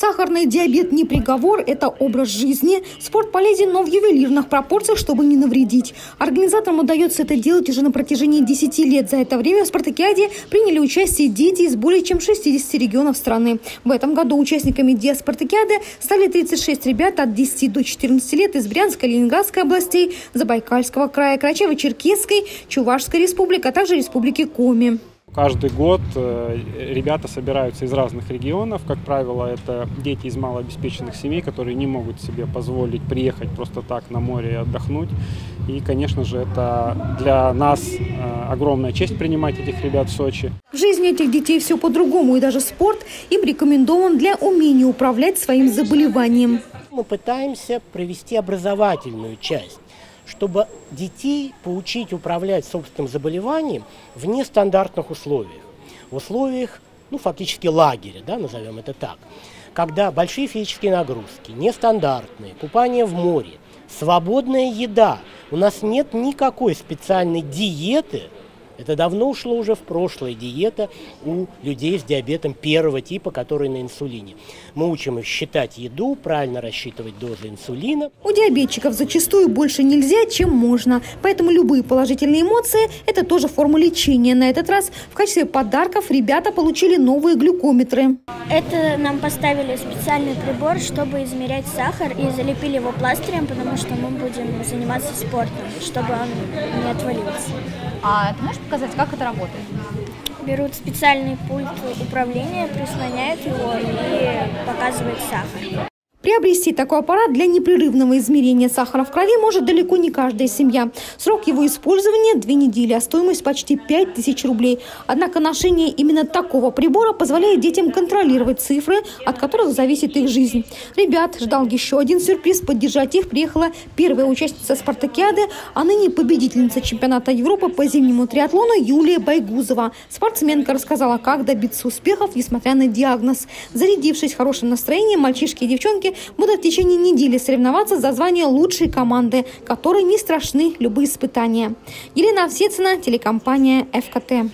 Сахарный диабет не приговор, это образ жизни. Спорт полезен, но в ювелирных пропорциях, чтобы не навредить. Организаторам удается это делать уже на протяжении 10 лет. За это время в спартакиаде приняли участие дети из более чем 60 регионов страны. В этом году участниками диаспартакиады стали 36 ребят от 10 до 14 лет из Брянской, Ленинградской областей, Забайкальского края, Карачаево-Черкесской, Чувашской республики, а также Республики Коми. Каждый год э, ребята собираются из разных регионов. Как правило, это дети из малообеспеченных семей, которые не могут себе позволить приехать просто так на море и отдохнуть. И, конечно же, это для нас э, огромная честь принимать этих ребят в Сочи. В жизни этих детей все по-другому, и даже спорт им рекомендован для умения управлять своим заболеванием. Мы пытаемся провести образовательную часть чтобы детей поучить управлять собственным заболеванием в нестандартных условиях. В условиях, ну, фактически лагеря, да, назовем это так. Когда большие физические нагрузки, нестандартные, купание в море, свободная еда. У нас нет никакой специальной диеты, это давно ушло уже в прошлое диета у людей с диабетом первого типа, которые на инсулине. Мы учим их считать еду, правильно рассчитывать дозы инсулина. У диабетчиков зачастую больше нельзя, чем можно. Поэтому любые положительные эмоции – это тоже форма лечения. На этот раз в качестве подарков ребята получили новые глюкометры. Это нам поставили специальный прибор, чтобы измерять сахар и залепили его пластырем, потому что мы будем заниматься спортом, чтобы он не отвалился. А ты можешь показать, как это работает? Берут специальный пульт управления, прислоняют его и показывают сахар. Приобрести такой аппарат для непрерывного измерения сахара в крови может далеко не каждая семья. Срок его использования – две недели, а стоимость почти 5000 рублей. Однако ношение именно такого прибора позволяет детям контролировать цифры, от которых зависит их жизнь. Ребят ждал еще один сюрприз. Поддержать их приехала первая участница спартакиады, а ныне победительница чемпионата Европы по зимнему триатлону Юлия Байгузова. Спортсменка рассказала, как добиться успехов, несмотря на диагноз. Зарядившись хорошим настроением, мальчишки и девчонки будут в течение недели соревноваться за звание лучшей команды, которой не страшны любые испытания. Елена Овсецина, телекомпания ФКТ.